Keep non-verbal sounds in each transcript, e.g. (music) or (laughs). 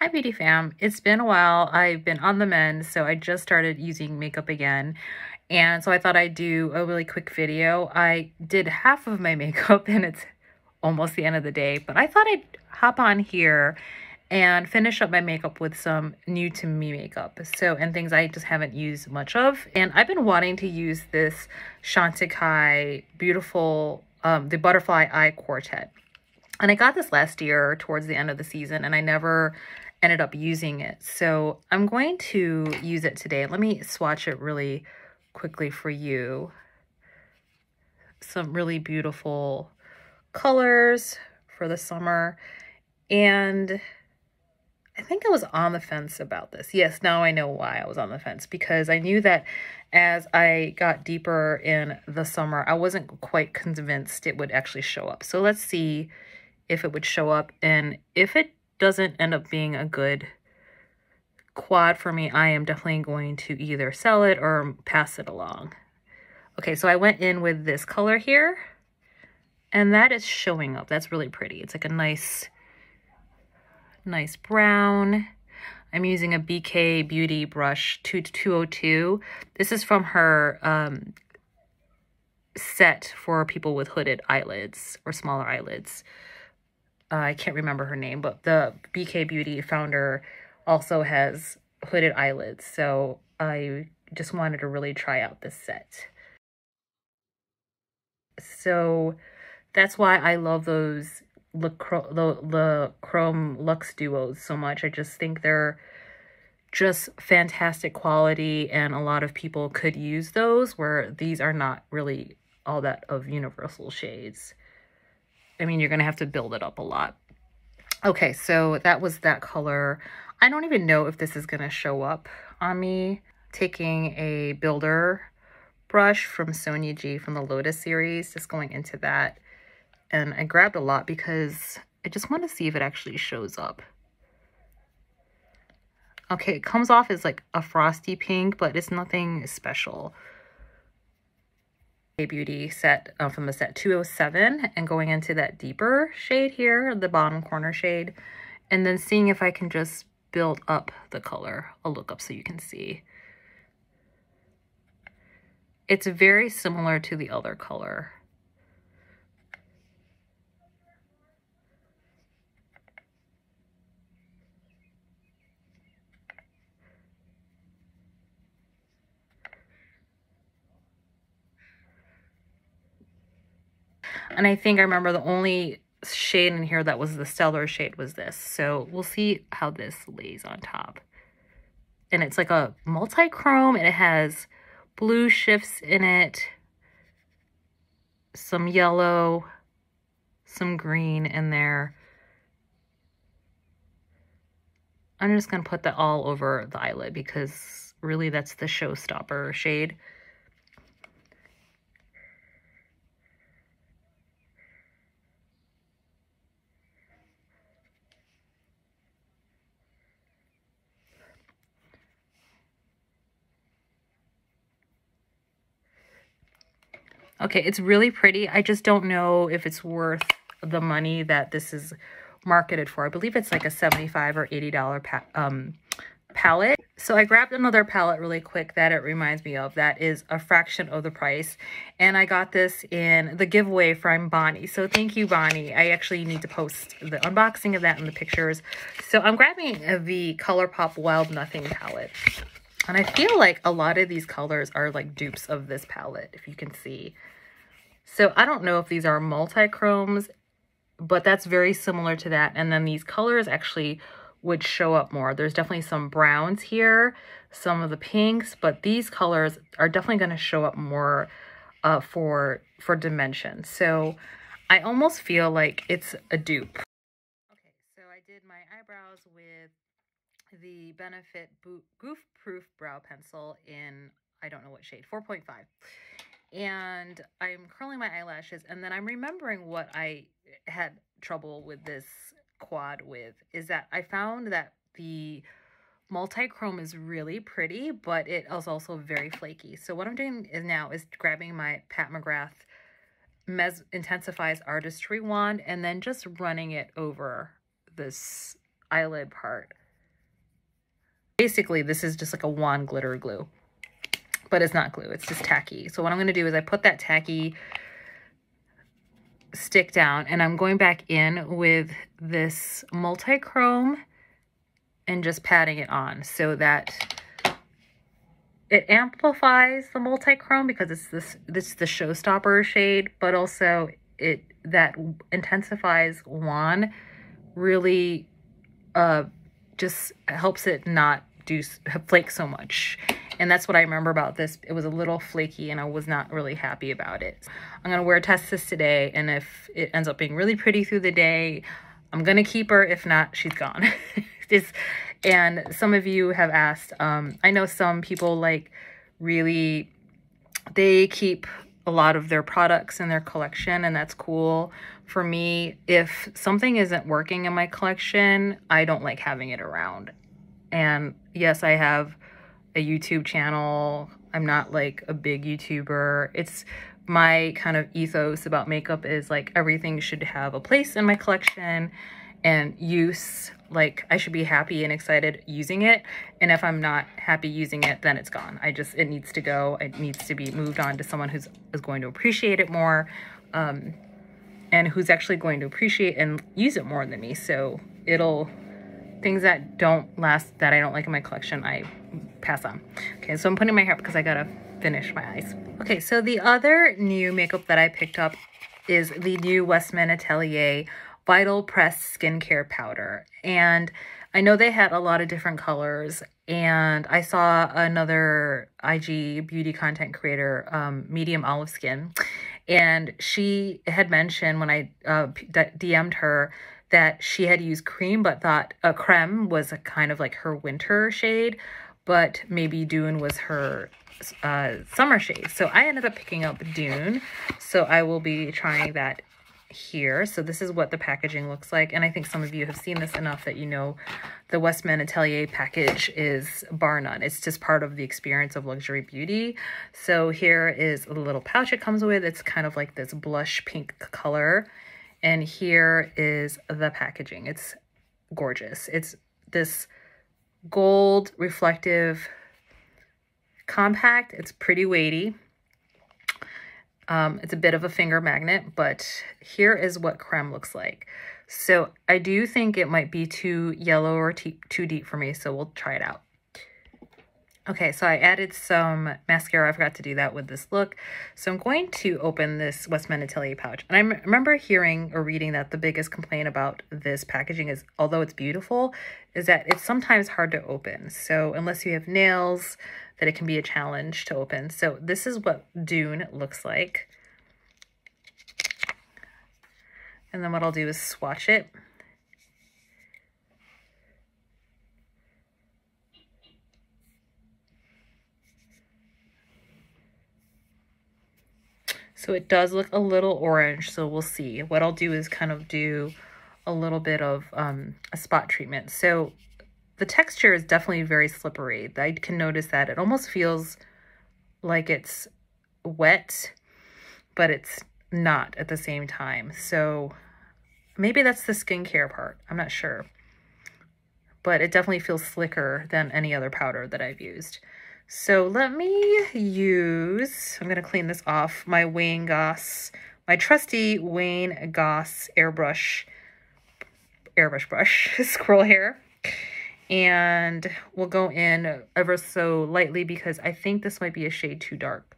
Hi Beauty Fam. It's been a while. I've been on the mend, so I just started using makeup again. And so I thought I'd do a really quick video. I did half of my (laughs) makeup and it's almost the end of the day, but I thought I'd hop on here and finish up my makeup with some new to me makeup. So, and things I just haven't used much of. And I've been wanting to use this Chantecaille beautiful, um, the Butterfly Eye Quartet. And I got this last year towards the end of the season and I never ended up using it. So I'm going to use it today. Let me swatch it really quickly for you. Some really beautiful colors for the summer. And I think I was on the fence about this. Yes, now I know why I was on the fence because I knew that as I got deeper in the summer, I wasn't quite convinced it would actually show up. So let's see if it would show up and if it doesn't end up being a good quad for me, I am definitely going to either sell it or pass it along. Okay, so I went in with this color here, and that is showing up. That's really pretty. It's like a nice, nice brown. I'm using a BK Beauty brush 202. This is from her um, set for people with hooded eyelids or smaller eyelids uh, I can't remember her name, but the BK Beauty founder also has hooded eyelids. So I just wanted to really try out this set. So that's why I love those the, the, the Chrome Luxe duos so much. I just think they're just fantastic quality and a lot of people could use those where these are not really all that of universal shades. I mean, you're going to have to build it up a lot. Okay, so that was that color. I don't even know if this is going to show up on me. Taking a builder brush from Sonia G from the Lotus series, just going into that. And I grabbed a lot because I just want to see if it actually shows up. Okay, it comes off as like a frosty pink, but it's nothing special. Beauty set uh, from the set 207 and going into that deeper shade here, the bottom corner shade, and then seeing if I can just build up the color. I'll look up so you can see. It's very similar to the other color. And I think I remember the only shade in here that was the stellar shade was this. So we'll see how this lays on top. And it's like a multi-chrome and it has blue shifts in it, some yellow, some green in there. I'm just going to put that all over the eyelid because really that's the showstopper shade. Okay, it's really pretty. I just don't know if it's worth the money that this is marketed for. I believe it's like a 75 or $80 pa um, palette. So I grabbed another palette really quick that it reminds me of. That is a fraction of the price. And I got this in the giveaway from Bonnie. So thank you, Bonnie. I actually need to post the unboxing of that and the pictures. So I'm grabbing the ColourPop Wild Nothing palette. And I feel like a lot of these colors are like dupes of this palette, if you can see. So I don't know if these are multi-chromes, but that's very similar to that. And then these colors actually would show up more. There's definitely some browns here, some of the pinks, but these colors are definitely going to show up more uh, for, for dimension. So I almost feel like it's a dupe. Okay, so I did my eyebrows with the Benefit Goof Proof Brow Pencil in, I don't know what shade, 4.5. And I'm curling my eyelashes, and then I'm remembering what I had trouble with this quad with, is that I found that the multi-chrome is really pretty, but it is also very flaky. So what I'm doing is now is grabbing my Pat McGrath Mes Intensifeyes Artistry wand and then just running it over this eyelid part Basically, this is just like a wand glitter glue, but it's not glue. It's just tacky. So what I'm going to do is I put that tacky stick down and I'm going back in with this multi-chrome and just patting it on so that it amplifies the multi-chrome because it's this this the showstopper shade, but also it that intensifies one really uh just helps it not do flake so much. And that's what I remember about this. It was a little flaky and I was not really happy about it. I'm going to wear test this today. And if it ends up being really pretty through the day, I'm going to keep her. If not, she's gone. (laughs) it's, and some of you have asked, um, I know some people like really, they keep a lot of their products in their collection and that's cool. For me, if something isn't working in my collection, I don't like having it around. And yes, I have a YouTube channel. I'm not like a big YouTuber. It's my kind of ethos about makeup is like everything should have a place in my collection and use like I should be happy and excited using it and if I'm not happy using it then it's gone I just it needs to go it needs to be moved on to someone who's is going to appreciate it more um, and who's actually going to appreciate and use it more than me so it'll things that don't last that I don't like in my collection I pass on okay so I'm putting my hair up because I gotta finish my eyes okay so the other new makeup that I picked up is the new Westman Atelier Vital Press Skincare Powder. And I know they had a lot of different colors. And I saw another IG beauty content creator, um, Medium Olive Skin. And she had mentioned when I uh, DM'd her that she had used cream, but thought a creme was a kind of like her winter shade, but maybe Dune was her uh, summer shade. So I ended up picking up Dune. So I will be trying that here. So this is what the packaging looks like. And I think some of you have seen this enough that you know the Westman Atelier package is bar none. It's just part of the experience of luxury beauty. So here is a little pouch it comes with. It's kind of like this blush pink color. And here is the packaging. It's gorgeous. It's this gold reflective compact. It's pretty weighty. Um, it's a bit of a finger magnet, but here is what creme looks like. So I do think it might be too yellow or too deep for me, so we'll try it out. Okay, so I added some mascara. I forgot to do that with this look. So I'm going to open this Westman Atelier pouch. And I remember hearing or reading that the biggest complaint about this packaging is, although it's beautiful, is that it's sometimes hard to open. So unless you have nails, that it can be a challenge to open. So this is what Dune looks like. And then what I'll do is swatch it. So it does look a little orange, so we'll see. What I'll do is kind of do a little bit of um, a spot treatment. So the texture is definitely very slippery. I can notice that. It almost feels like it's wet, but it's not at the same time. So maybe that's the skincare part. I'm not sure. But it definitely feels slicker than any other powder that I've used. So let me use, I'm going to clean this off, my Wayne Goss, my trusty Wayne Goss airbrush, airbrush brush, (laughs) squirrel hair and we'll go in ever so lightly because I think this might be a shade too dark.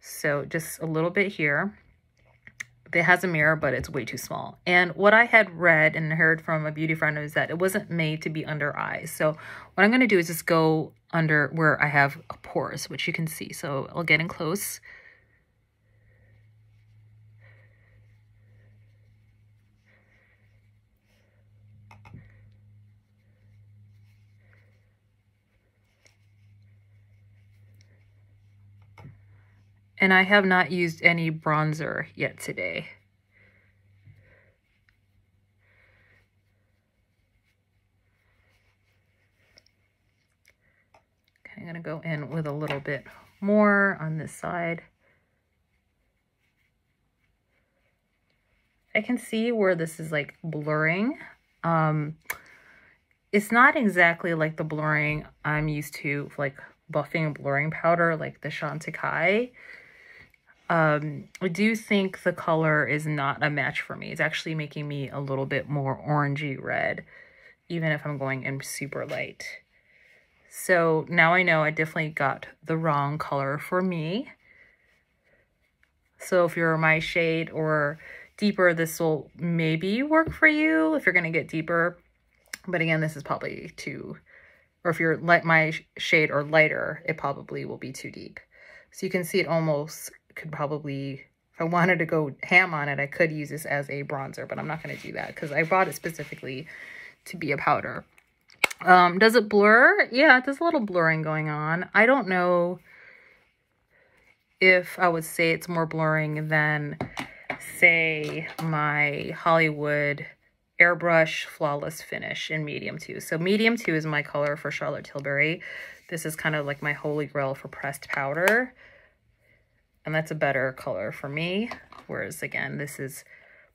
So just a little bit here. It has a mirror, but it's way too small. And what I had read and heard from a beauty friend is that it wasn't made to be under eyes. So what I'm going to do is just go under where I have pores, which you can see. So I'll get in close. And I have not used any bronzer yet today. I'm going to go in with a little bit more on this side. I can see where this is like blurring. Um, it's not exactly like the blurring I'm used to, like buffing and blurring powder, like the Chantecaille. Um, I do think the color is not a match for me. It's actually making me a little bit more orangey red, even if I'm going in super light. So now I know I definitely got the wrong color for me. So if you're my shade or deeper, this will maybe work for you if you're going to get deeper. But again, this is probably too, or if you're like my shade or lighter, it probably will be too deep. So you can see it almost could probably, if I wanted to go ham on it, I could use this as a bronzer, but I'm not going to do that because I bought it specifically to be a powder. Um, does it blur? Yeah, there's a little blurring going on. I don't know if I would say it's more blurring than say my Hollywood airbrush flawless finish in medium 2 so medium 2 is my color for charlotte tilbury. This is kind of like my holy grail for pressed powder. And that's a better color for me. Whereas again this is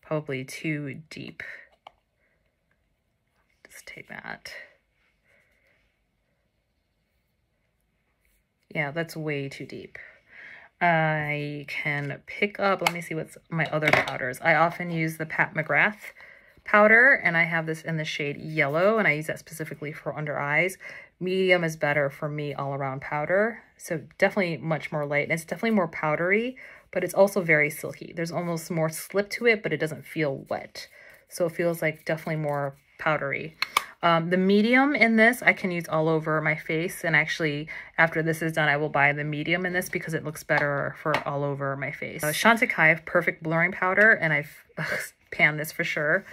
probably too deep. Just take that yeah that's way too deep I can pick up, let me see what's my other powders. I often use the Pat McGrath powder and I have this in the shade yellow and I use that specifically for under eyes. Medium is better for me all around powder. So definitely much more light and it's definitely more powdery, but it's also very silky. There's almost more slip to it, but it doesn't feel wet. So it feels like definitely more powdery. Um, the medium in this I can use all over my face and actually after this is done I will buy the medium in this because it looks better for all over my face. Uh, Chantecaille Perfect Blurring Powder and I've (laughs) panned this for sure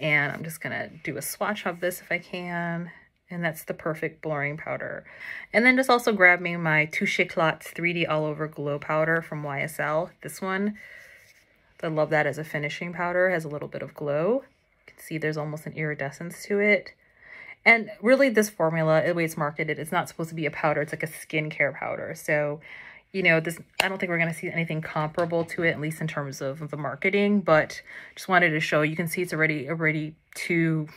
and I'm just gonna do a swatch of this if I can and that's the perfect blurring powder. And then just also grabbing my Touche Éclat 3D All Over Glow Powder from YSL. This one, I love that as a finishing powder, has a little bit of glow see there's almost an iridescence to it. And really this formula, the way it's marketed, it's not supposed to be a powder. It's like a skincare powder. So, you know, this I don't think we're going to see anything comparable to it, at least in terms of the marketing. But just wanted to show, you can see it's already, already too,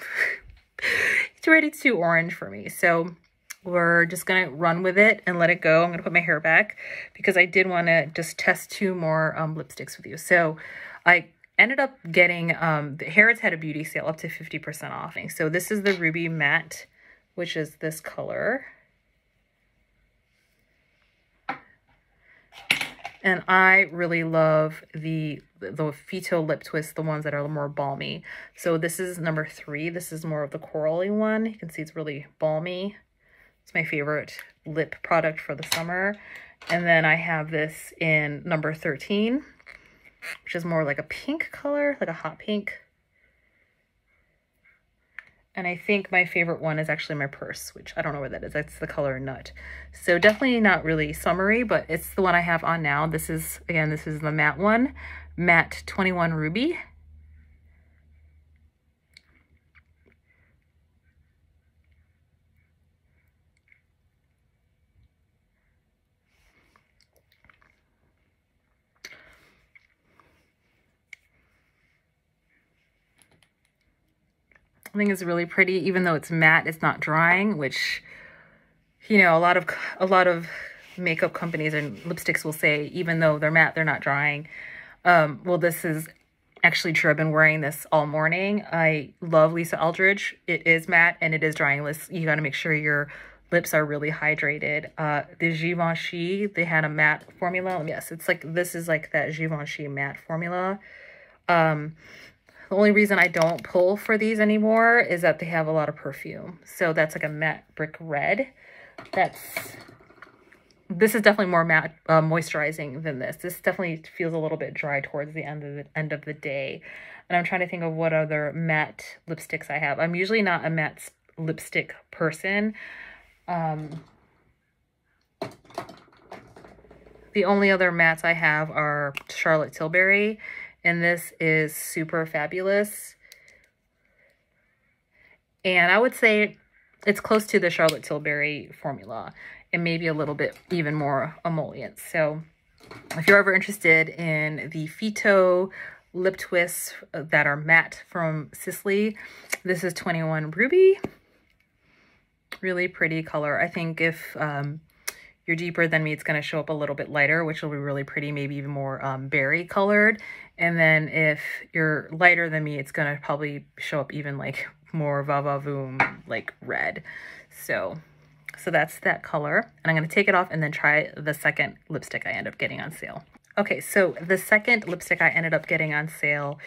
(laughs) it's already too orange for me. So we're just going to run with it and let it go. I'm going to put my hair back because I did want to just test two more um, lipsticks with you. So I ended up getting, um, the Harrods had a beauty sale up to 50% off. So this is the Ruby Matte, which is this color. And I really love the the Phyto lip twist, the ones that are more balmy. So this is number three. This is more of the corally one. You can see it's really balmy. It's my favorite lip product for the summer. And then I have this in number 13 which is more like a pink color, like a hot pink. And I think my favorite one is actually my purse, which I don't know what that is. That's the color nut. So definitely not really summery, but it's the one I have on now. This is, again, this is the matte one, matte 21 Ruby. I think really pretty, even though it's matte, it's not drying, which, you know, a lot of, a lot of makeup companies and lipsticks will say, even though they're matte, they're not drying. Um, well, this is actually true. I've been wearing this all morning. I love Lisa Eldridge. It is matte and it is drying. You got to make sure your lips are really hydrated. Uh, the Givenchy, they had a matte formula. Yes, it's like, this is like that Givenchy matte formula. Um, the only reason I don't pull for these anymore is that they have a lot of perfume. So that's like a matte brick red. That's, this is definitely more matte uh, moisturizing than this. This definitely feels a little bit dry towards the end of the end of the day. And I'm trying to think of what other matte lipsticks I have. I'm usually not a matte lipstick person. Um, the only other mattes I have are Charlotte Tilbury and this is super fabulous. And I would say it's close to the Charlotte Tilbury formula and maybe a little bit even more emollient. So if you're ever interested in the Phyto lip twists that are matte from Sisley, this is 21 Ruby. Really pretty color. I think if um, you're deeper than me, it's going to show up a little bit lighter, which will be really pretty, maybe even more um, berry colored. And then if you're lighter than me, it's going to probably show up even like more va-va-voom, like red. So, so that's that color. And I'm going to take it off and then try the second lipstick I end up getting on sale. Okay, so the second lipstick I ended up getting on sale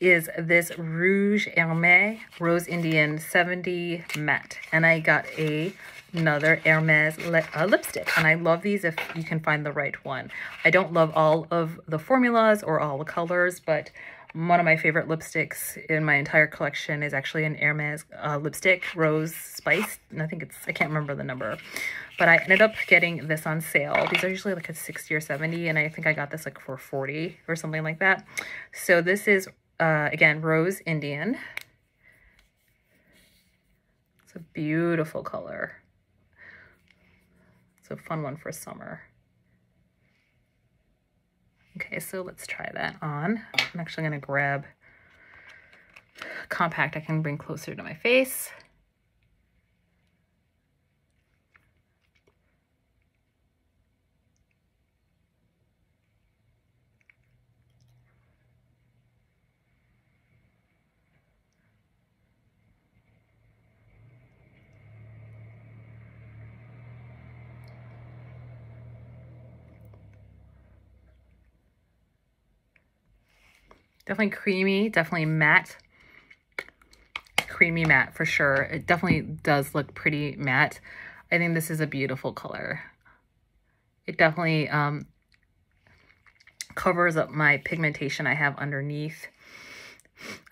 is this Rouge Hermès Rose Indien 70 Matte. And I got a another Hermes uh, lipstick. And I love these if you can find the right one. I don't love all of the formulas or all the colors, but one of my favorite lipsticks in my entire collection is actually an Hermes uh, lipstick, Rose Spice. And I think it's, I can't remember the number. But I ended up getting this on sale. These are usually like a 60 or 70, and I think I got this like for 40 or something like that. So this is uh, again, Rose Indien. It's a beautiful color. It's a fun one for summer. Okay, so let's try that on. I'm actually to grab compact I can bring closer to my face. Definitely creamy, definitely matte. Creamy matte for sure. It definitely does look pretty matte. I think this is a beautiful color. It definitely um, covers up my pigmentation I have underneath.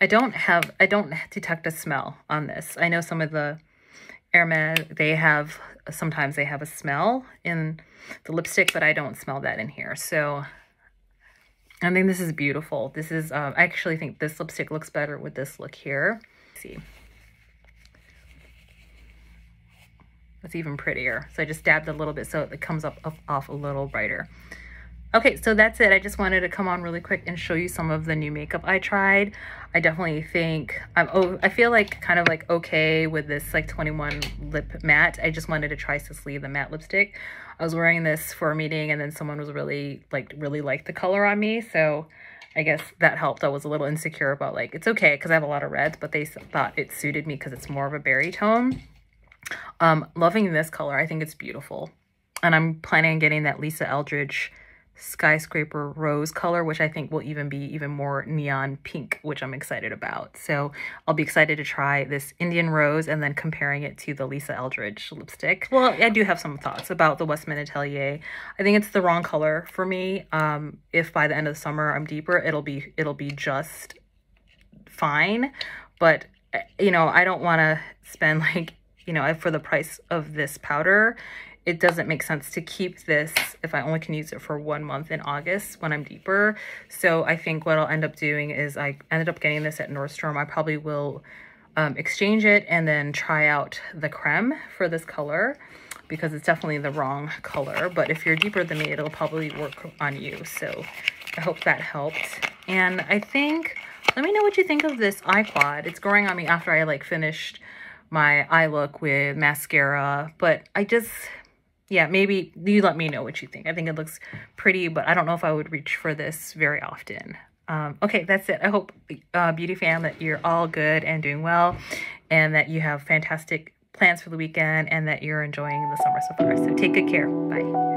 I don't have, I don't detect a smell on this. I know some of the Hermes, they have, sometimes they have a smell in the lipstick, but I don't smell that in here. So I think this is beautiful. This is, uh, I actually think this lipstick looks better with this look here. Let's see. It's even prettier. So I just dabbed a little bit so it comes up, up off a little brighter. Okay, so that's it. I just wanted to come on really quick and show you some of the new makeup I tried. I definitely think, I'm, oh, I feel like kind of like okay with this like 21 lip matte. I just wanted to try Sisley, the matte lipstick. I was wearing this for a meeting and then someone was really like, really liked the color on me. So I guess that helped. I was a little insecure about like, it's okay because I have a lot of reds, but they thought it suited me because it's more of a berry tone. Um, loving this color. I think it's beautiful. And I'm planning on getting that Lisa Eldridge skyscraper rose color, which I think will even be even more neon pink, which I'm excited about. So I'll be excited to try this Indian rose and then comparing it to the Lisa Eldridge lipstick. Well, I do have some thoughts about the Westman Atelier. I think it's the wrong color for me. Um, if by the end of the summer I'm deeper, it'll be it'll be just fine. But you know, I don't want to spend (laughs) like you know, for the price of this powder it doesn't make sense to keep this if I only can use it for one month in August when I'm deeper. So I think what I'll end up doing is I ended up getting this at Nordstrom. I probably will um, exchange it and then try out the creme for this color because it's definitely the wrong color. But if you're deeper than me, it'll probably work on you. So I hope that helped. And I think, let me know what you think of this eye quad. It's growing on me after I like finished my eye look with mascara. But I just yeah, maybe you let me know what you think. I think it looks pretty, but I don't know if I would reach for this very often. Um, okay, that's it. I hope, uh, Beauty Fam, that you're all good and doing well and that you have fantastic plans for the weekend and that you're enjoying the summer so far. So take good care. Bye.